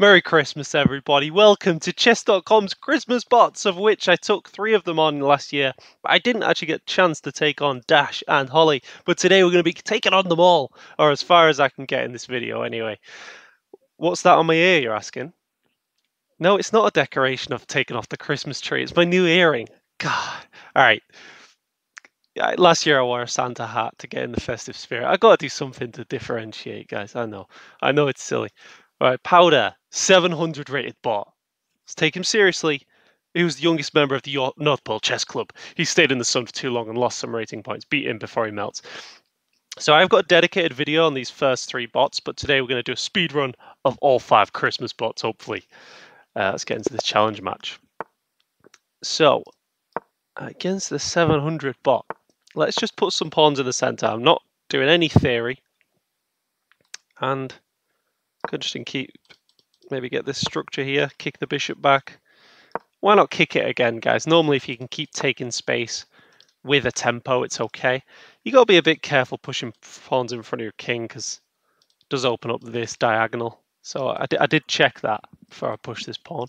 Merry Christmas, everybody. Welcome to Chess.com's Christmas bots, of which I took three of them on last year. But I didn't actually get a chance to take on Dash and Holly. But today we're going to be taking on them all, or as far as I can get in this video anyway. What's that on my ear, you're asking? No, it's not a decoration I've taken off the Christmas tree. It's my new earring. God. All right. Last year I wore a Santa hat to get in the festive spirit. I got to do something to differentiate, guys. I know. I know it's silly. Right, Powder, 700 rated bot. Let's take him seriously. He was the youngest member of the North Pole Chess Club. He stayed in the sun for too long and lost some rating points. Beat him before he melts. So I've got a dedicated video on these first three bots, but today we're going to do a speed run of all five Christmas bots, hopefully. Uh, let's get into this challenge match. So, against the 700 bot, let's just put some pawns in the center. I'm not doing any theory. And Good just keep, maybe get this structure here, kick the bishop back. Why not kick it again, guys? Normally, if you can keep taking space with a tempo, it's okay. You got to be a bit careful pushing pawns in front of your king because it does open up this diagonal. So I, I did check that before I pushed this pawn.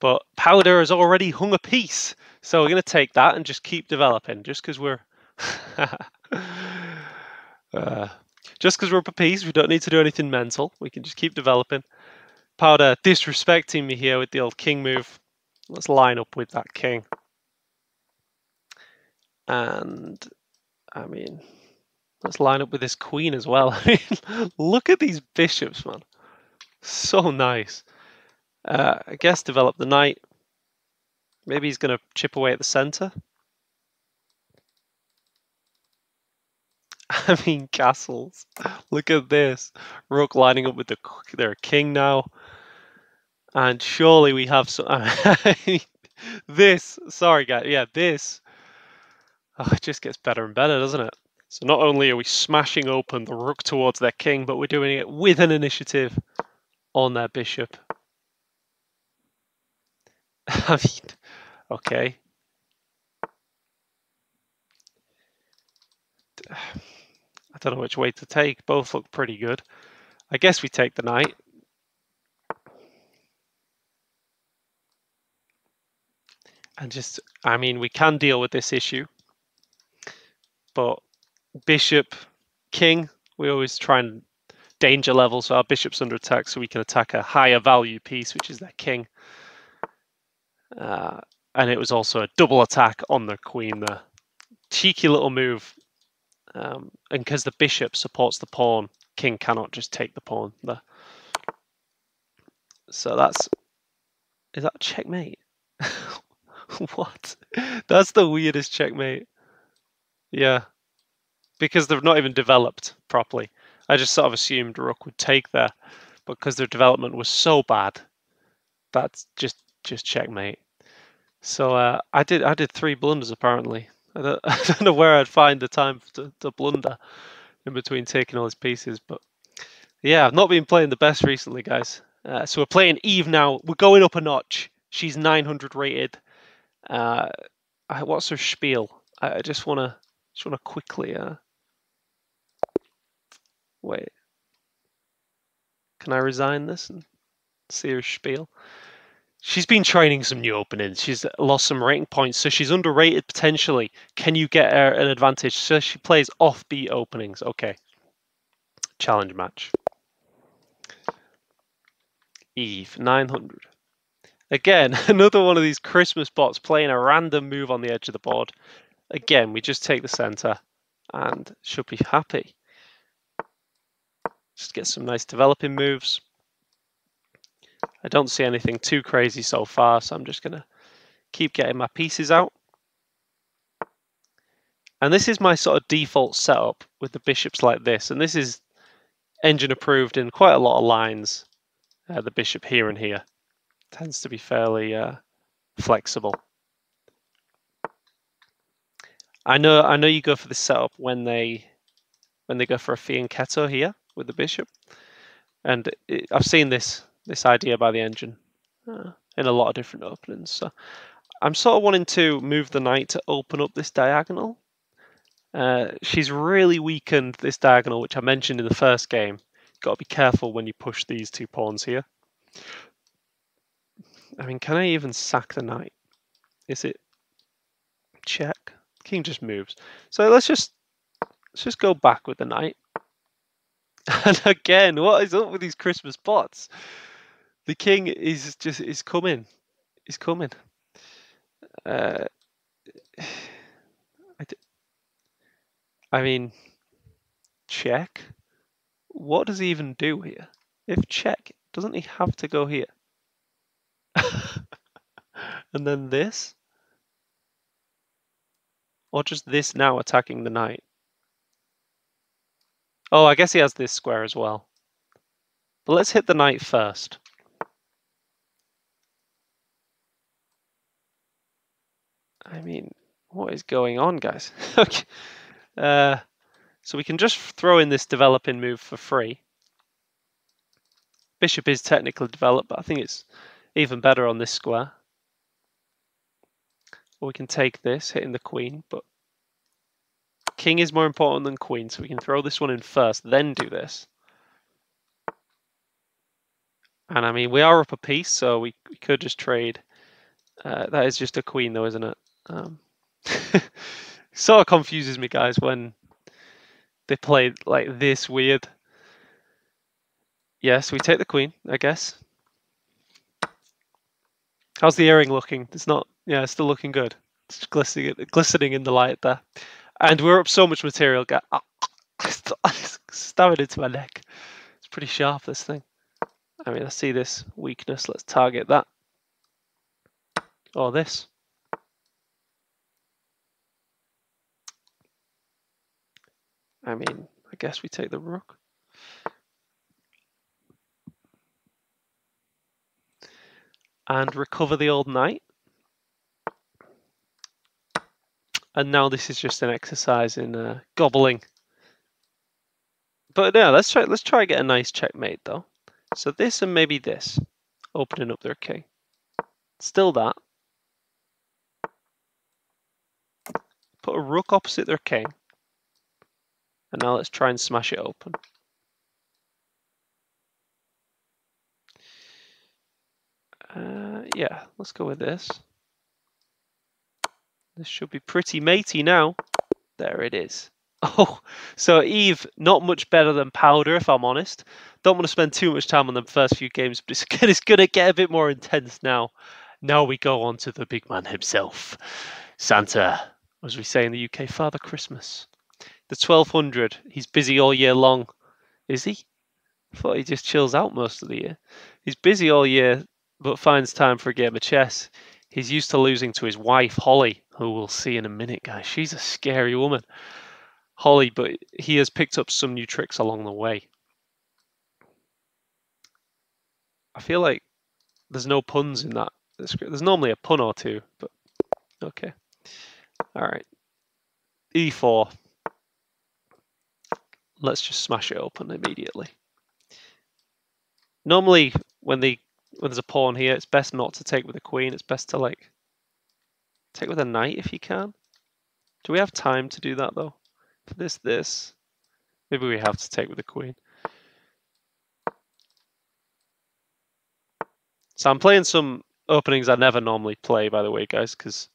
But Powder has already hung a piece. So we're going to take that and just keep developing just because we're... uh, just because we're a piece, we don't need to do anything mental. We can just keep developing. Powder disrespecting me here with the old king move. Let's line up with that king. And, I mean, let's line up with this queen as well. I mean, look at these bishops, man. So nice. Uh, I guess develop the knight. Maybe he's going to chip away at the center. I mean, castles. Look at this. Rook lining up with the their king now. And surely we have some. this, sorry guys, yeah, this. Oh, it just gets better and better, doesn't it? So not only are we smashing open the rook towards their king, but we're doing it with an initiative on their bishop. I mean, okay. I don't know which way to take. Both look pretty good. I guess we take the knight. And just, I mean, we can deal with this issue. But bishop, king, we always try and danger level. So our bishop's under attack so we can attack a higher value piece, which is their king. Uh, and it was also a double attack on the queen The Cheeky little move um, and because the bishop supports the pawn, king cannot just take the pawn. The, so that's is that checkmate? what? That's the weirdest checkmate. Yeah, because they've not even developed properly. I just sort of assumed Rook would take there, but because their development was so bad, that's just just checkmate. So uh, I did I did three blunders apparently. I don't, I don't know where I'd find the time to, to blunder in between taking all his pieces. But yeah, I've not been playing the best recently, guys. Uh, so we're playing Eve now. We're going up a notch. She's 900 rated. Uh, what's her spiel? I, I just want to just want to quickly. Uh, wait. Can I resign this and see her spiel? She's been training some new openings. She's lost some rating points, so she's underrated potentially. Can you get her an advantage? So she plays offbeat openings. Okay. Challenge match. Eve, 900. Again, another one of these Christmas bots playing a random move on the edge of the board. Again, we just take the center and should be happy. Just get some nice developing moves. I don't see anything too crazy so far, so I'm just going to keep getting my pieces out. And this is my sort of default setup with the bishops like this. And this is engine approved in quite a lot of lines. Uh, the bishop here and here tends to be fairly uh, flexible. I know I know you go for the setup when they when they go for a fianchetto here with the bishop. And it, I've seen this this idea by the engine uh, in a lot of different openings. So I'm sort of wanting to move the knight to open up this diagonal. Uh, she's really weakened this diagonal, which I mentioned in the first game. got to be careful when you push these two pawns here. I mean, can I even sack the knight? Is it check? King just moves. So let's just let's just go back with the knight. And again, what is up with these Christmas bots? The king is just is coming. He's coming. Uh, I, d- I mean, check. What does he even do here? If check, doesn't he have to go here? and then this? Or just this now attacking the knight? Oh, I guess he has this square as well. But let's hit the knight first. I mean, what is going on, guys? okay. Uh, so we can just throw in this developing move for free. Bishop is technically developed, but I think it's even better on this square. Or we can take this, hitting the queen, but king is more important than queen, so we can throw this one in first, then do this. And I mean, we are up a piece, so we, we could just trade. Uh, that is just a queen, though, isn't it? Um, sort of confuses me, guys, when they play like this weird. Yes, we take the queen, I guess. How's the earring looking? It's not. Yeah, it's still looking good. It's glistening, glistening in the light there. And we're up so much material. Oh, stabbing into my neck. It's pretty sharp, this thing. I mean, I see this weakness. Let's target that. Or this. I mean, I guess we take the rook. And recover the old knight. And now this is just an exercise in uh, gobbling. But yeah, let's try let's try get a nice checkmate though. So this and maybe this, opening up their king. Still that. Put a rook opposite their king. And now let's try and smash it open. Uh, yeah, let's go with this. This should be pretty matey now. There it is. Oh, so Eve, not much better than Powder, if I'm honest. Don't want to spend too much time on the first few games, but it's, it's going to get a bit more intense now. Now we go on to the big man himself. Santa, as we say in the UK, Father Christmas. The 1200, he's busy all year long. Is he? I thought he just chills out most of the year. He's busy all year, but finds time for a game of chess. He's used to losing to his wife, Holly, who we'll see in a minute, guys. She's a scary woman. Holly, but he has picked up some new tricks along the way. I feel like there's no puns in that. There's normally a pun or two, but okay. All right. E4. Let's just smash it open immediately. Normally, when the when there's a pawn here, it's best not to take with a queen. It's best to like take with a knight if you can. Do we have time to do that though? For this, this. Maybe we have to take with the queen. So I'm playing some openings I never normally play, by the way, guys, because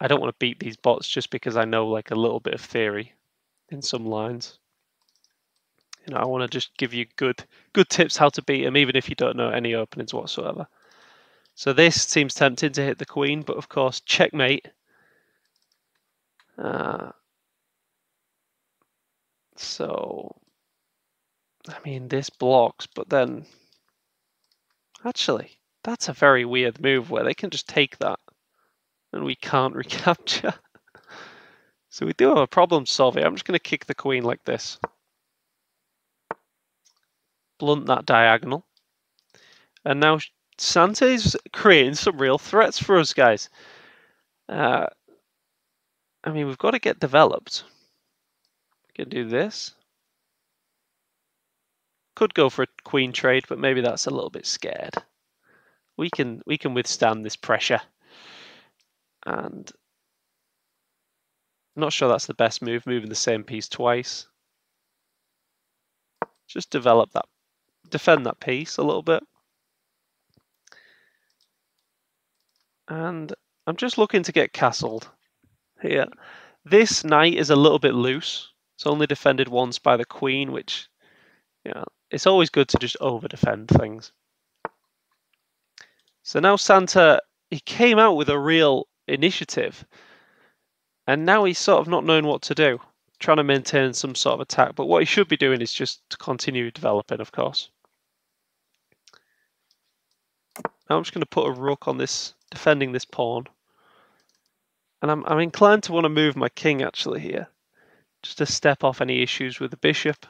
I don't want to beat these bots just because I know like a little bit of theory in some lines you know, I want to just give you good good tips how to beat him, even if you don't know any openings whatsoever. So this seems tempting to hit the queen, but of course, checkmate. Uh, so, I mean, this blocks, but then, actually, that's a very weird move where they can just take that, and we can't recapture. So we do have a problem solving. I'm just going to kick the queen like this blunt that diagonal. And now Santa is creating some real threats for us, guys. Uh, I mean, we've got to get developed. We can do this. Could go for a queen trade, but maybe that's a little bit scared. We can we can withstand this pressure. And I'm not sure that's the best move, moving the same piece twice. just develop that, defend that piece a little bit. And I'm just looking to get castled here. This knight is a little bit loose. It's only defended once by the queen, which, yeah, it's always good to just over defend things. So now Santa, he came out with a real initiative. And now he's sort of not knowing what to do, trying to maintain some sort of attack. But what he should be doing is just to continue developing, of course. Now I'm just going to put a rook on this, defending this pawn. And I'm, I'm inclined to want to move my king actually here, just to step off any issues with the bishop.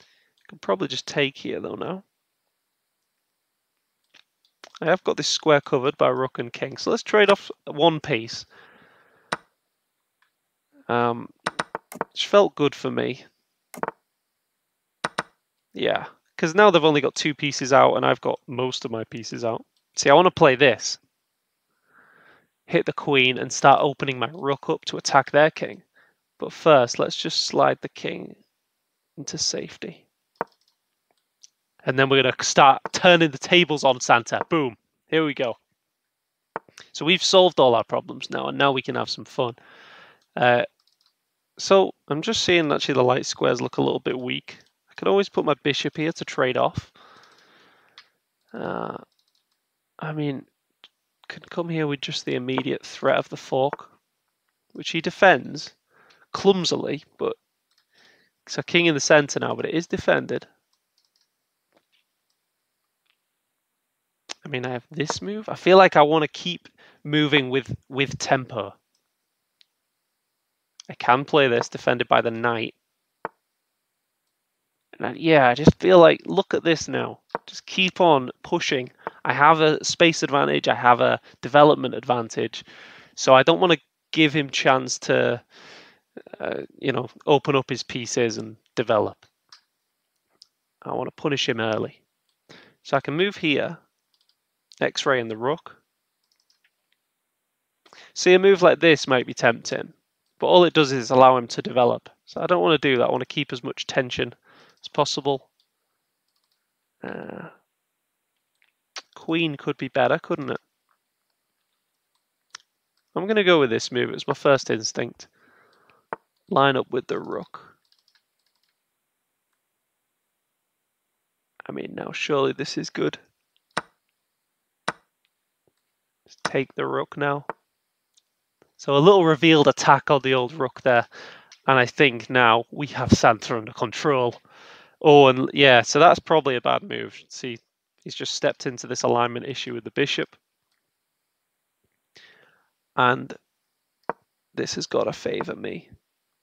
I can probably just take here though now. I have got this square covered by rook and king. So let's trade off one piece. Um, which felt good for me. Yeah, because now they've only got two pieces out and I've got most of my pieces out. See, I want to play this. Hit the queen and start opening my rook up to attack their king. But first, let's just slide the king into safety. And then we're going to start turning the tables on Santa. Boom. Here we go. So we've solved all our problems now, and now we can have some fun. Uh, so I'm just seeing actually the light squares look a little bit weak. I could always put my bishop here to trade off. Uh, I mean, can come here with just the immediate threat of the fork, which he defends clumsily, but it's a king in the center now, but it is defended. Mean, I have this move. I feel like I want to keep moving with with tempo. I can play this defended by the knight. And I, yeah, I just feel like, look at this now. Just keep on pushing. I have a space advantage. I have a development advantage. So I don't want to give him chance to, uh, you know, open up his pieces and develop. I want to punish him early. So I can move here X-ray and the rook. See, a move like this might be tempting, but all it does is allow him to develop. So I don't want to do that. I want to keep as much tension as possible. Uh, queen could be better, couldn't it? I'm going to go with this move. It's my first instinct. Line up with the rook. I mean, now surely this is good. Take the rook now. So a little revealed attack on the old rook there. And I think now we have Santa under control. Oh, and yeah, so that's probably a bad move. See, he's just stepped into this alignment issue with the bishop. And this has got to favour me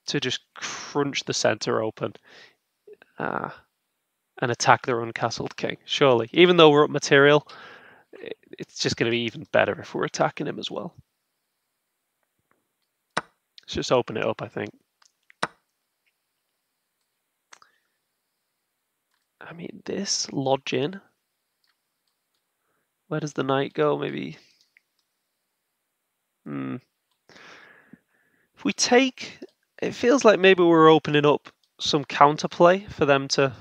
to just crunch the centre open uh, and attack the uncastled king, surely. Even though we're up material, it's just going to be even better if we're attacking him as well. Let's just open it up, I think. I mean, this lodge in. Where does the knight go? Maybe. Hmm. If we take, it feels like maybe we're opening up some counterplay for them to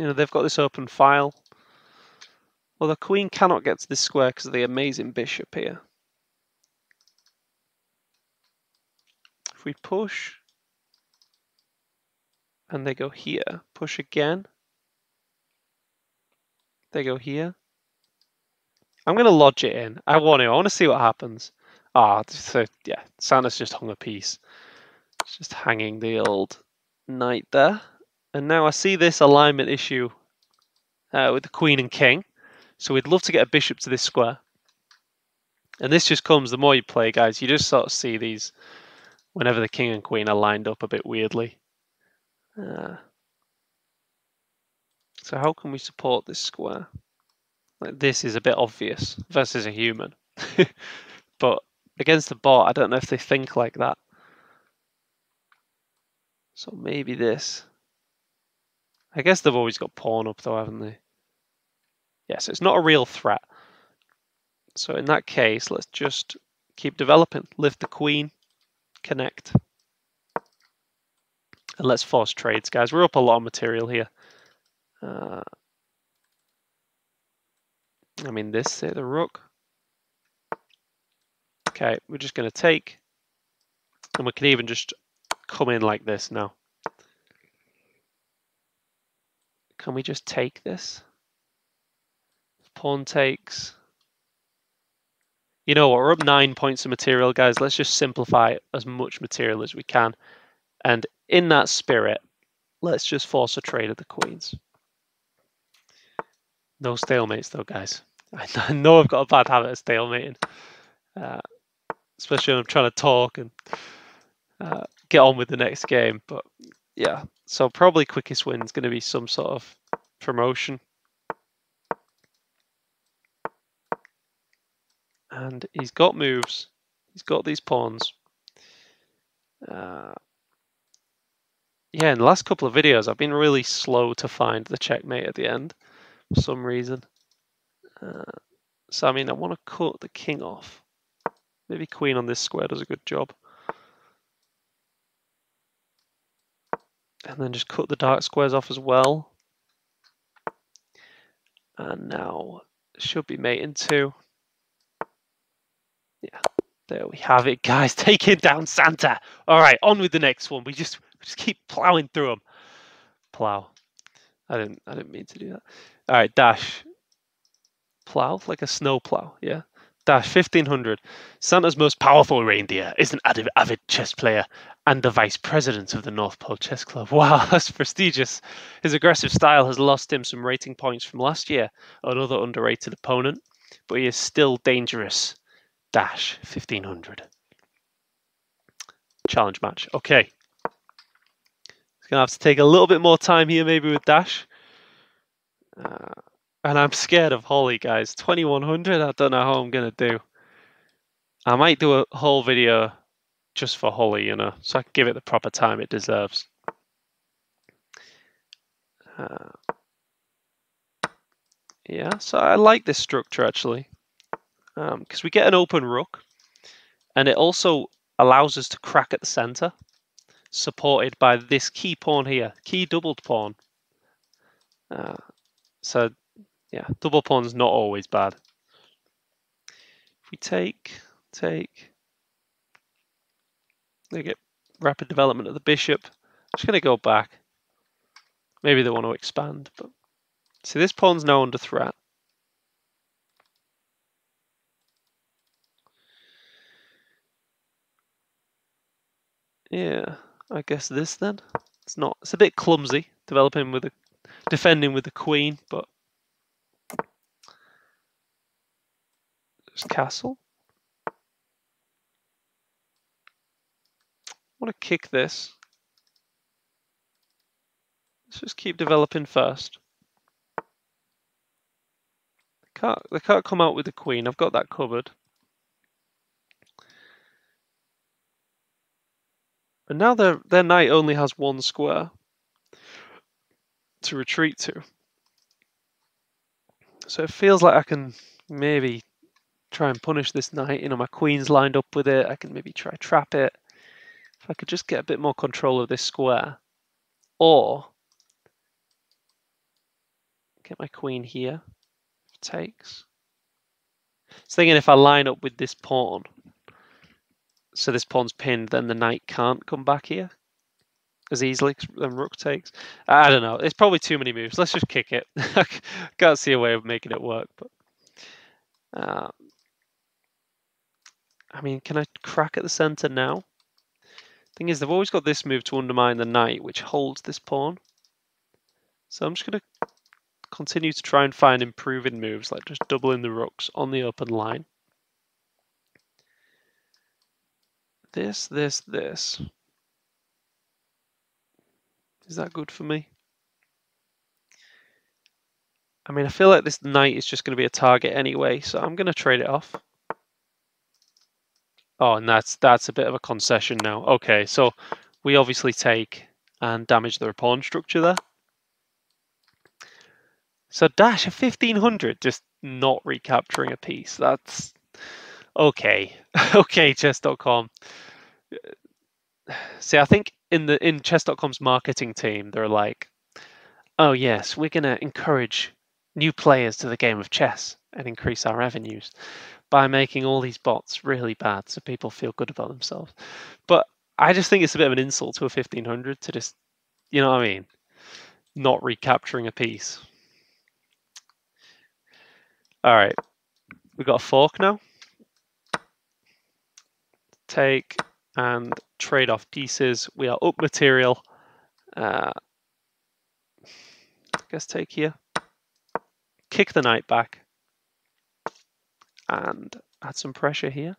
You know, they've got this open file. Well, the queen cannot get to this square because of the amazing bishop here. If we push, and they go here, push again, they go here. I'm going to lodge it in. I want to. I want to see what happens. Ah, so yeah, Santa's just hung a piece. It's just hanging the old knight there. And now I see this alignment issue uh, with the queen and king. So we'd love to get a bishop to this square. And this just comes, the more you play, guys, you just sort of see these whenever the king and queen are lined up a bit weirdly. Uh, so how can we support this square? Like this is a bit obvious versus a human. but against the bot, I don't know if they think like that. So maybe this. I guess they've always got pawn up though, haven't they? Yeah, so it's not a real threat. So in that case, let's just keep developing. Lift the queen, connect. And let's force trades, guys. We're up a lot of material here. Uh, I mean, this, the rook. Okay, we're just going to take, and we can even just come in like this now. Can we just take this? Pawn takes. You know what, we're up nine points of material, guys. Let's just simplify as much material as we can. And in that spirit, let's just force a trade of the queens. No stalemates though, guys. I know I've got a bad habit of stalemating. Uh, especially when I'm trying to talk and uh, get on with the next game. But yeah, so probably quickest win is going to be some sort of promotion. And he's got moves. He's got these pawns. Uh, yeah, in the last couple of videos, I've been really slow to find the checkmate at the end for some reason. Uh, so, I mean, I want to cut the king off. Maybe queen on this square does a good job. And then just cut the dark squares off as well. And now should be mate in two. There we have it, guys. Taking down Santa. All right, on with the next one. We just we just keep plowing through them. Plow. I didn't I didn't mean to do that. All right, dash. Plow like a snow plow. Yeah. Dash 1500. Santa's most powerful reindeer is an avid chess player and the vice president of the North Pole Chess Club. Wow, that's prestigious. His aggressive style has lost him some rating points from last year, another underrated opponent, but he is still dangerous. Dash 1500. Challenge match. Okay. It's going to have to take a little bit more time here, maybe with Dash. Uh, and I'm scared of Holly, guys. 2100, I don't know how I'm going to do. I might do a whole video just for Holly, you know, so I can give it the proper time it deserves. Uh, yeah, so I like this structure actually, because um, we get an open rook, and it also allows us to crack at the center, supported by this key pawn here, key doubled pawn. Uh, so yeah, double pawn's not always bad. If we take, take, they get rapid development of the bishop. I'm just going to go back. Maybe they want to expand, but see this pawn's now under threat. Yeah, I guess this then. It's not. It's a bit clumsy developing with the defending with the queen, but castle. I want to kick this. Let's just keep developing first. They can't, they can't come out with the queen. I've got that covered. And now their their knight only has one square to retreat to. So it feels like I can maybe try and punish this knight. You know, my queen's lined up with it. I can maybe try trap it. If I could just get a bit more control of this square. Or get my queen here. Takes. So thinking if I line up with this pawn, so this pawn's pinned, then the knight can't come back here as easily as rook takes. I don't know. It's probably too many moves. Let's just kick it. Can't see a way of making it work. But uh, I mean, can I crack at the center now? Thing is, they've always got this move to undermine the knight, which holds this pawn. So I'm just going to continue to try and find improving moves, like just doubling the rooks on the open line. This, this, this. Is that good for me? I mean, I feel like this knight is just going to be a target anyway, so I'm going to trade it off. Oh, and that's that's a bit of a concession now. Okay, so we obviously take and damage the pawn structure there. So dash a 1500, just not recapturing a piece. That's okay. okay, chess.com. see, I think in the in chess.com's marketing team, they're like, oh yes, we're gonna encourage new players to the game of chess and increase our revenues by making all these bots really bad so people feel good about themselves. But I just think it's a bit of an insult to a 1500 to just, you know what I mean, not recapturing a piece. All right, we got a fork now. Take and trade off pieces. We are up material. Uh, I guess take here. Kick the knight back. And add some pressure here.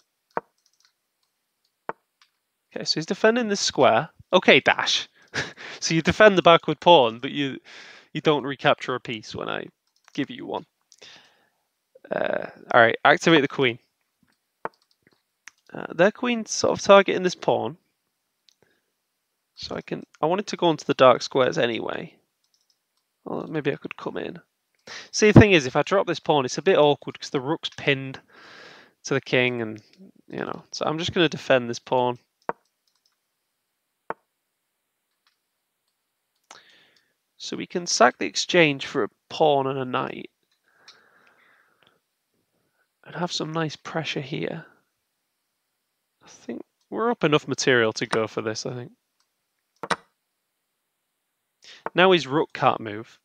Okay, so he's defending this square. Okay, dash. so you defend the backward pawn, but you you don't recapture a piece when I give you one. Uh, all right, activate the queen. Uh, their queen sort of targeting this pawn. So I can, I wanted to go into the dark squares anyway. Well, maybe I could come in. See, the thing is, if I drop this pawn, it's a bit awkward because the rook's pinned to the king and, you know, so I'm just going to defend this pawn. So we can sack the exchange for a pawn and a knight. And have some nice pressure here. I think we're up enough material to go for this, I think. Now his rook can't move.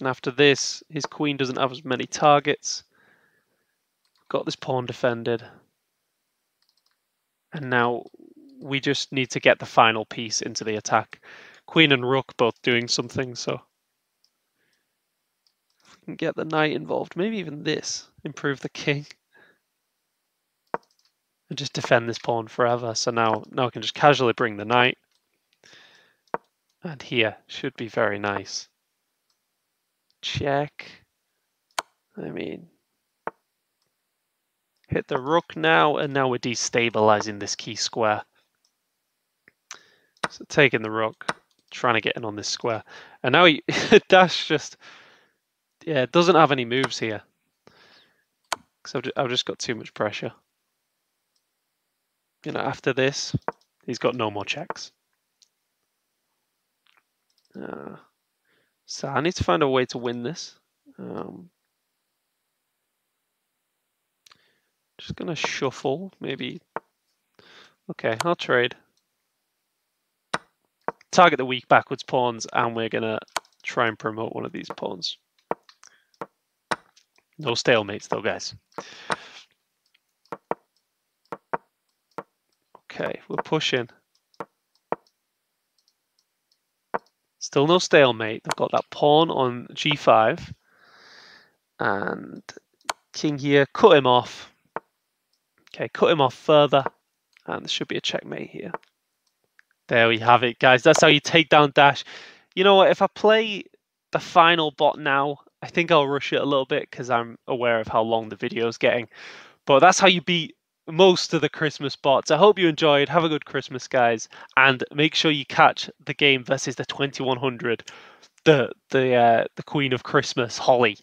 And after this, his queen doesn't have as many targets. Got this pawn defended. And now we just need to get the final piece into the attack. Queen and rook both doing something, so if we can get the knight involved, maybe even this, improve the king. And just defend this pawn forever. So now, now I can just casually bring the knight. And here should be very nice. Check. I mean, hit the rook now, and now we're destabilizing this key square. So taking the rook, trying to get in on this square. And now he, Dash just, yeah, doesn't have any moves here. Because I've, I've just got too much pressure. You know, after this, he's got no more checks. Uh, so I need to find a way to win this. Um, just gonna shuffle, maybe. Okay, I'll trade. Target the weak backwards pawns, and we're gonna try and promote one of these pawns. No stalemates though, guys. Okay, we're pushing. Still no stalemate. They've got that pawn on g5. And king here, cut him off. Okay, cut him off further. And there should be a checkmate here. There we have it, guys. That's how you take down Dash. You know what? If I play the final bot now, I think I'll rush it a little bit because I'm aware of how long the video is getting. But that's how you beat most of the Christmas bots. I hope you enjoyed. Have a good Christmas, guys, and make sure you catch the game versus the 2100, the the uh, the Queen of Christmas, Holly,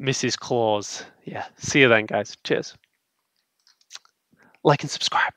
Mrs. Claus. Yeah, see you then, guys. Cheers. Like and subscribe.